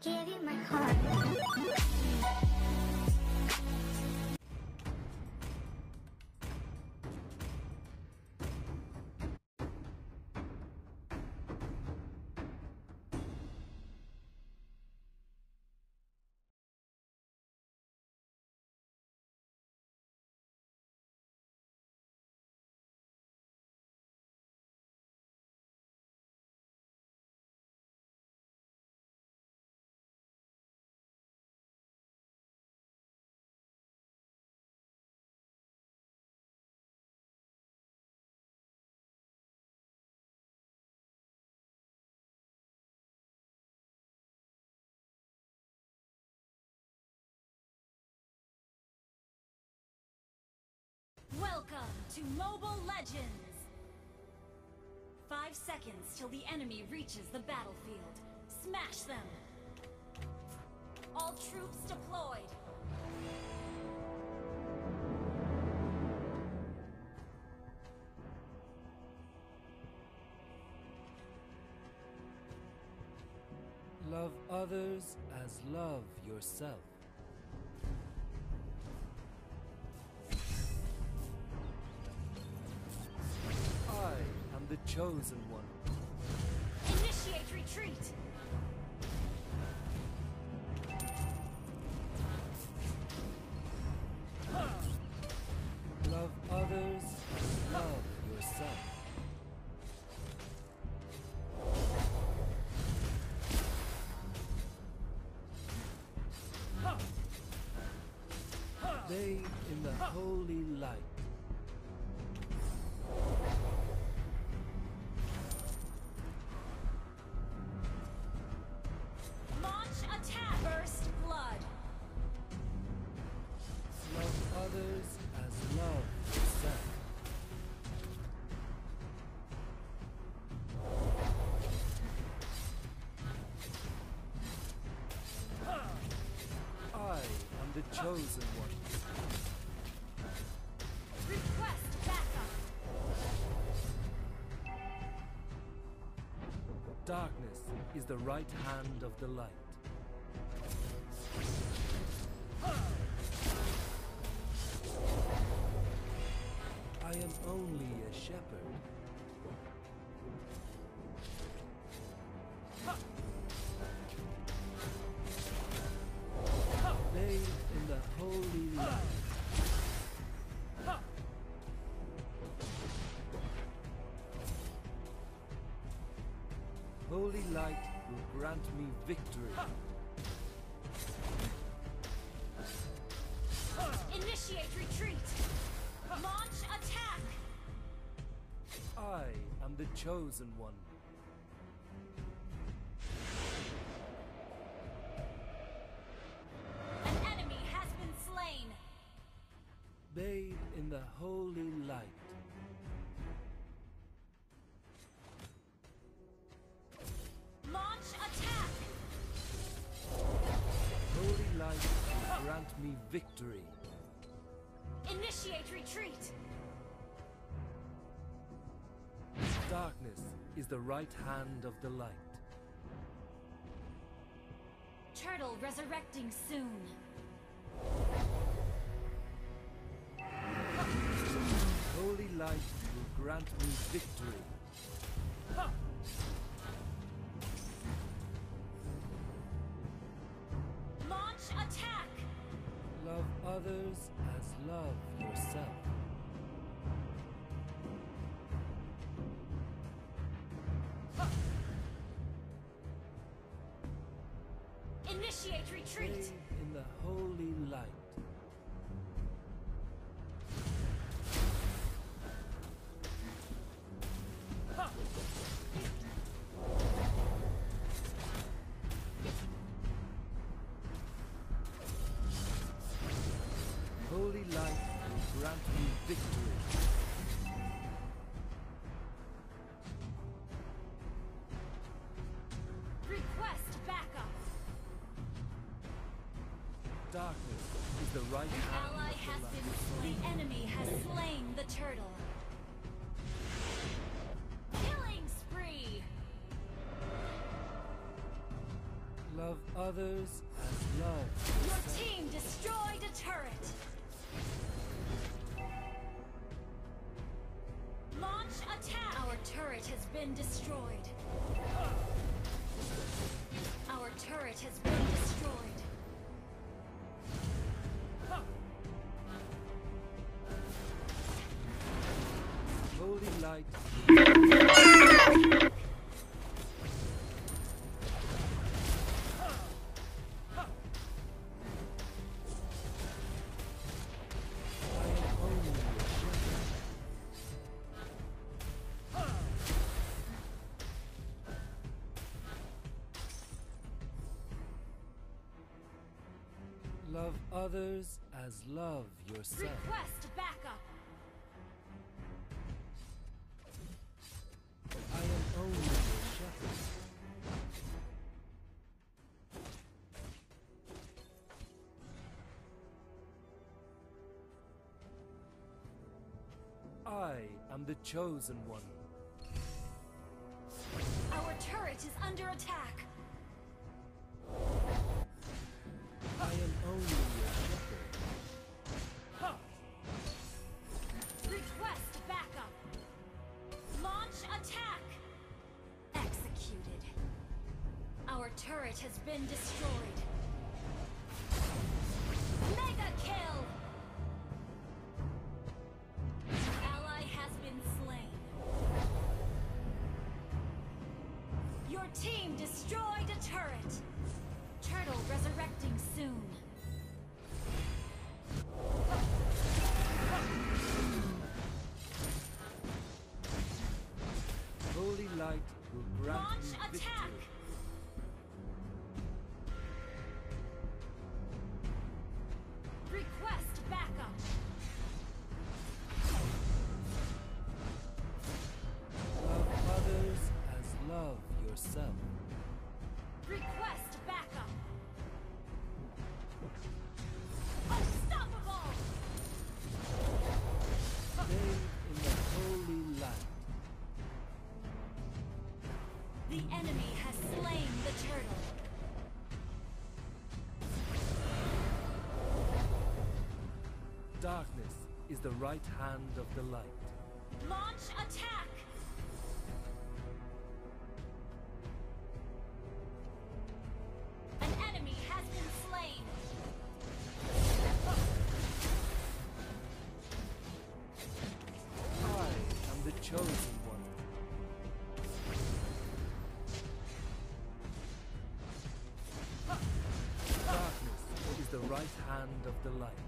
give you my heart. To Mobile Legends! Five seconds till the enemy reaches the battlefield. Smash them! All troops deployed! Love others as love yourself. Chosen one. Initiate retreat! Love others love yourself. Bathe in the holy light. Chosen one. Request backup! Darkness is the right hand of the light. I am only a shepherd. Grant me victory. Initiate retreat! Launch attack! I am the chosen one. Me victory. Initiate retreat! Darkness is the right hand of the light. Turtle resurrecting soon. Holy light will grant me victory. Others as love yourself. Love others as love Your team destroyed a turret. Launch attack. Our turret has been destroyed. Our turret has been destroyed. Holy light. As love yourself. Request backup. I am only your shepherd. I am the chosen one. Our turret is under attack. Turret has been destroyed. Mega kill. Ally has been slain. Your team destroyed a turret. Turtle resurrecting soon. Yourself. Request backup. Unstoppable. Bathe in the holy light. The enemy has slain the turtle. Darkness is the right hand of the light. Launch attack. The light.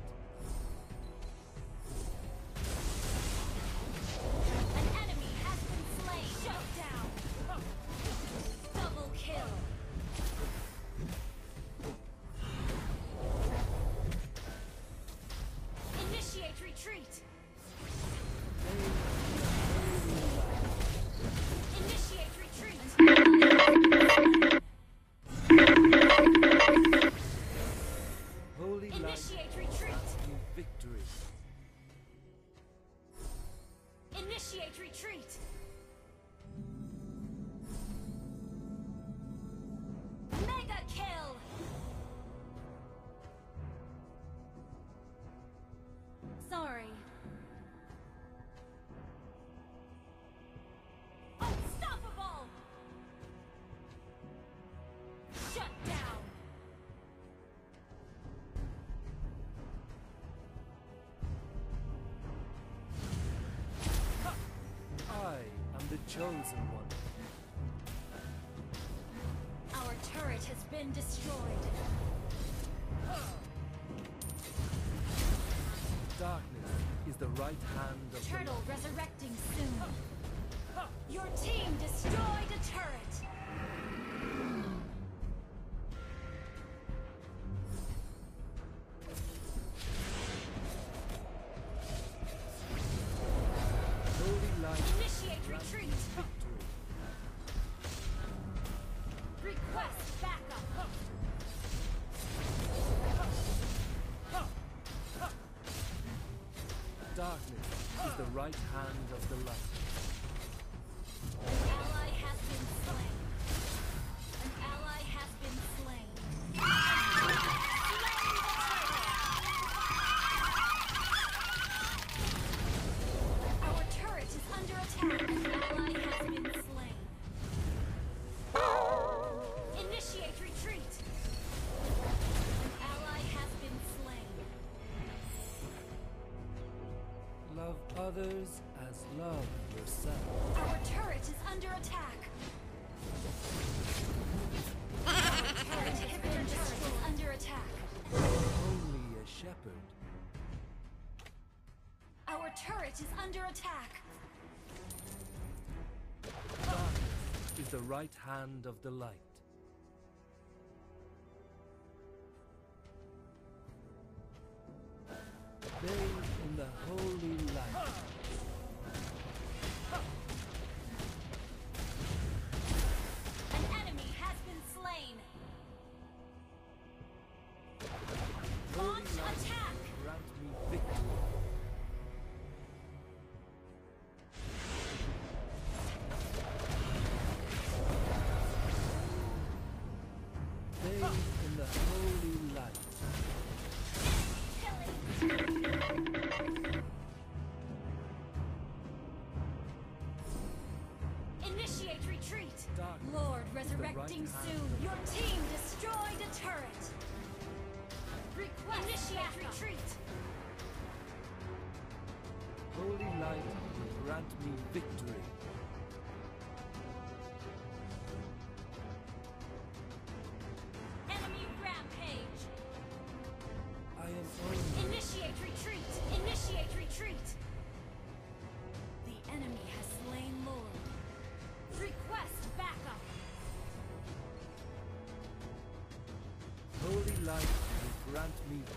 Chosen one. Our turret has been destroyed. Darkness is the right hand of the Turtle resurrecting soon. Your team destroyed a turret. turret is under attack. Darkness is the right hand of the light.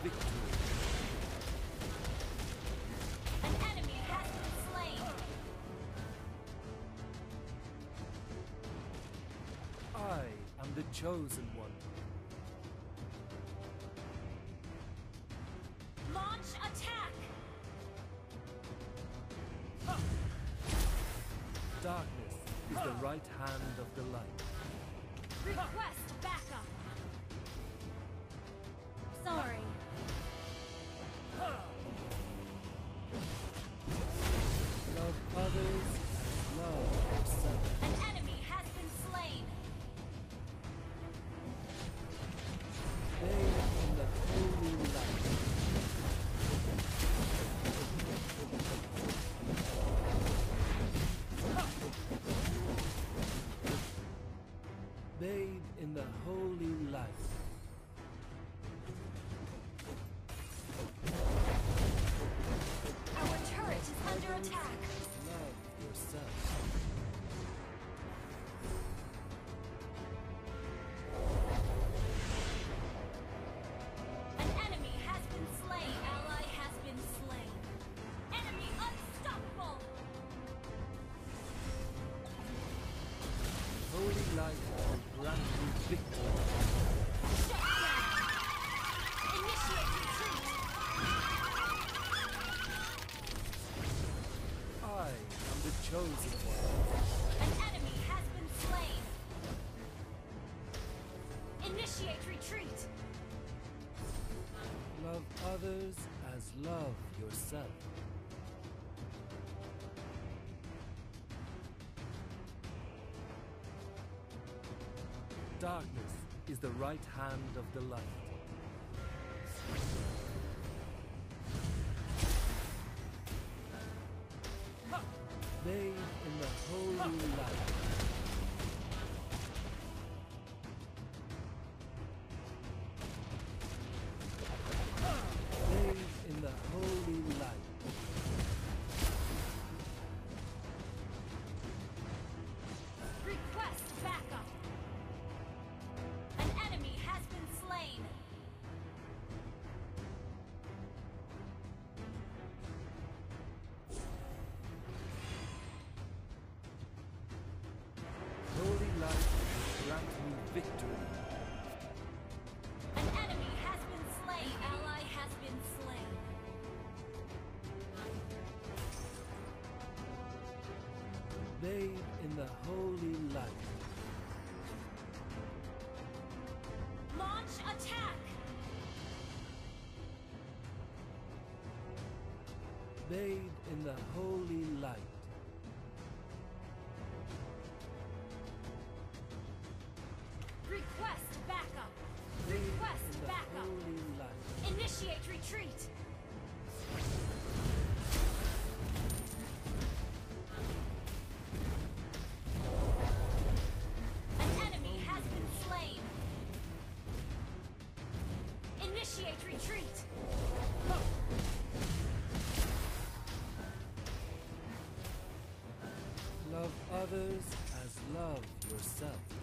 I am the chosen one. Launch attack! Huh. Darkness is huh. the right hand of the light. Request chosen one. An enemy has been slain. Initiate retreat. Love others as love yourself. Darkness is the right hand of the light. in the holy light. Launch attack! Bathe in the holy light. Request backup! Request backup! Initiate retreat! Love others as love yourself.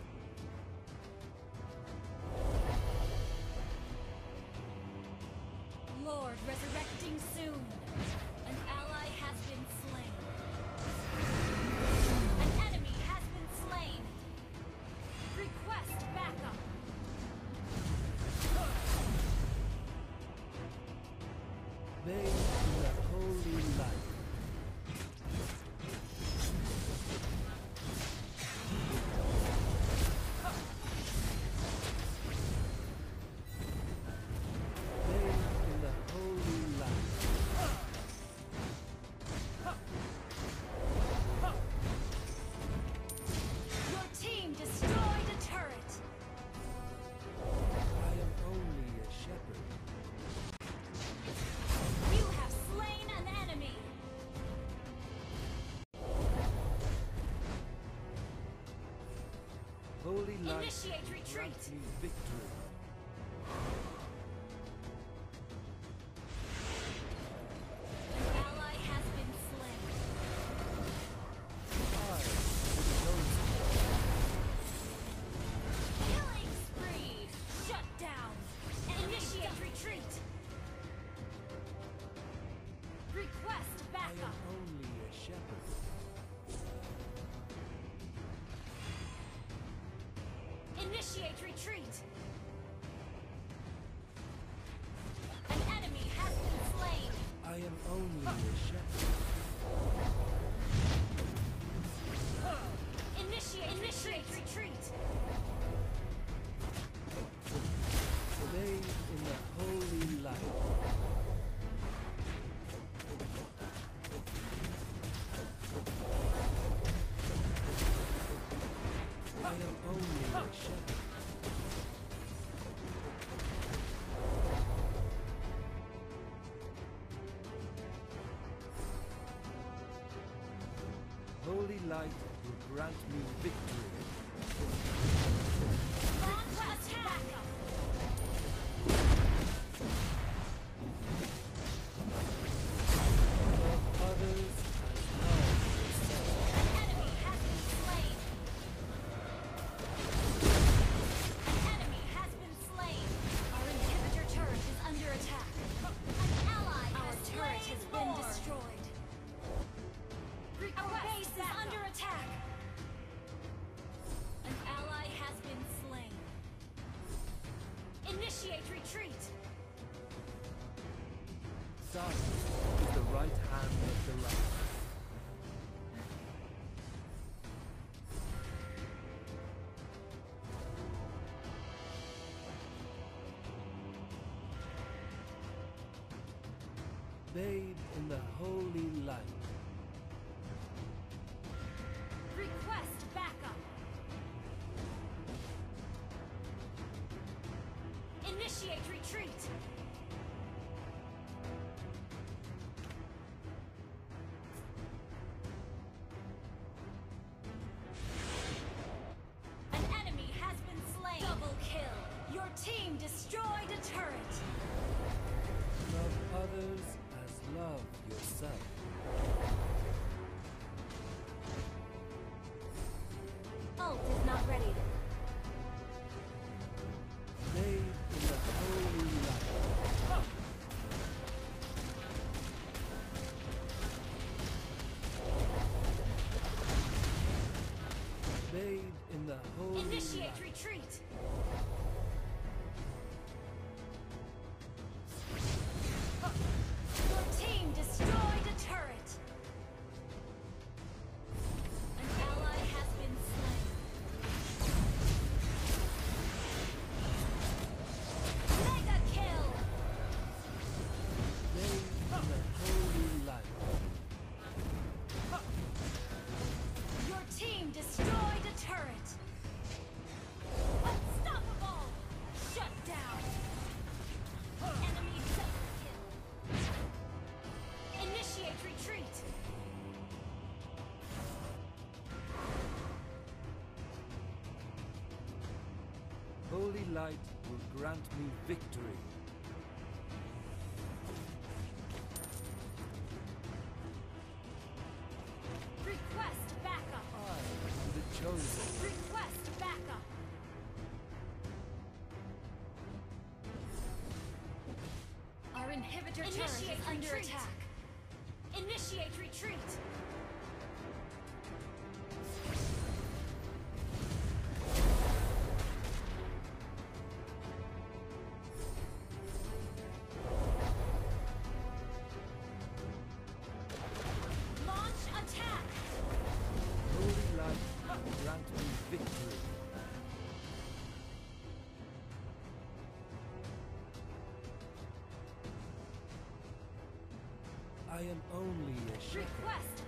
Initiate retreat! holy light will grant me victory. bathe in the holy light. Request backup! Initiate retreat! light will grant me victory. Request backup! I am the chosen. Request backup! Our inhibitor Initiate turret is under attack. I am only a shepherd. Request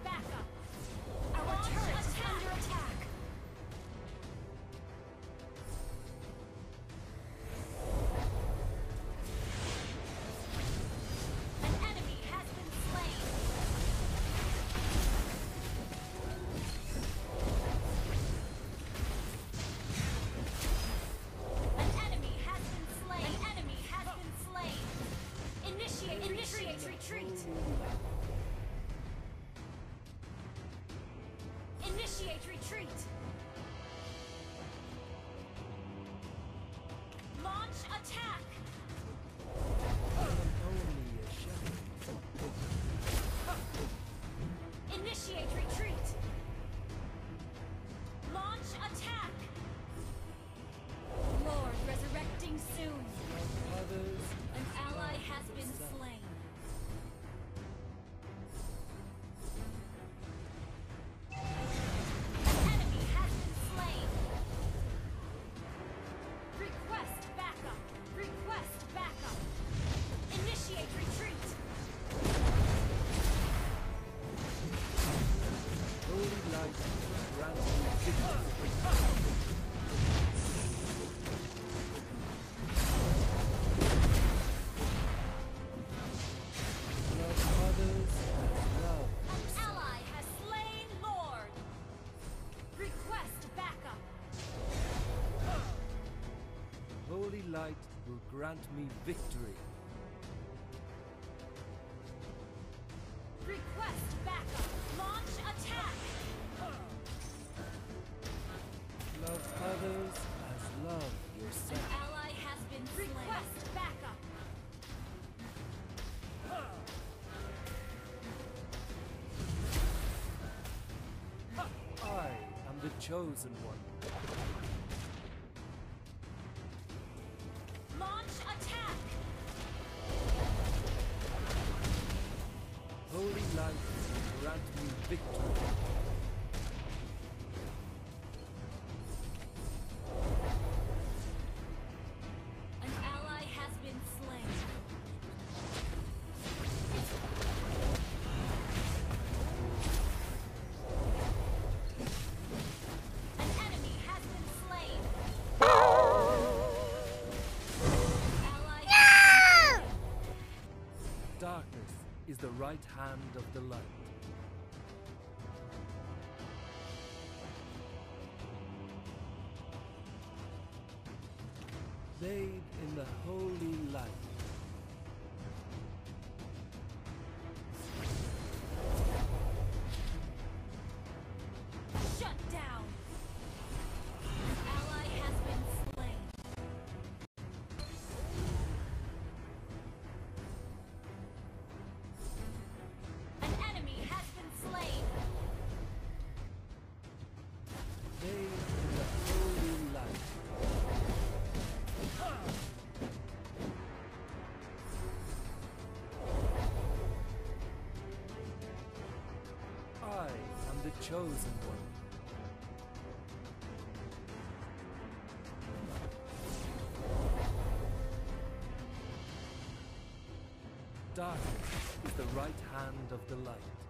grant me victory. Request backup. Launch attack. Love others as love yourself. An ally has been slain. Request backup. I am the chosen one. hand of the. Bathed in the holy light, chosen one. Darkness is the right hand of the light.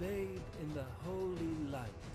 bathed in the holy light.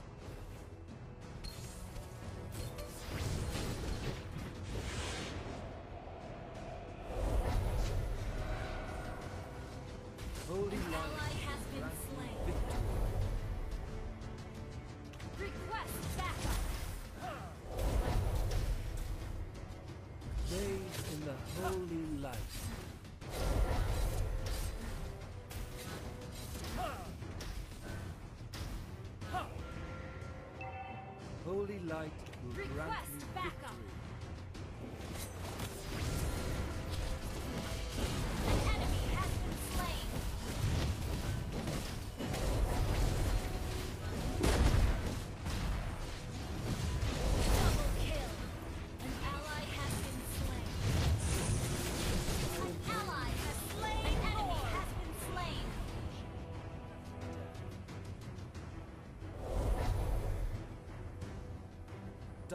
Like. Request.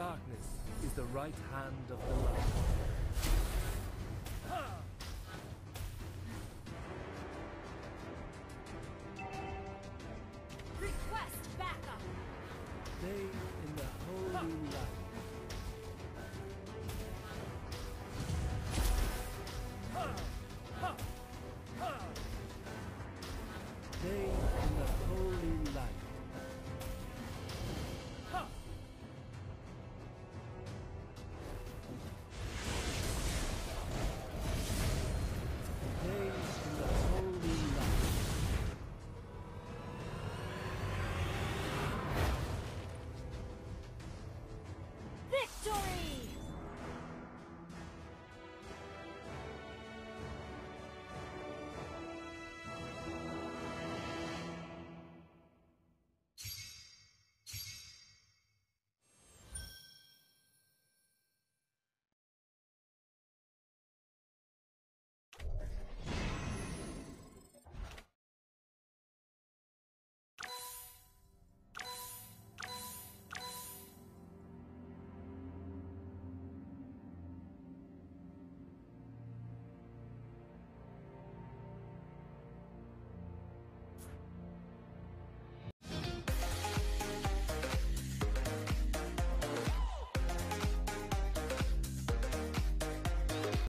darkness is the right hand of the light.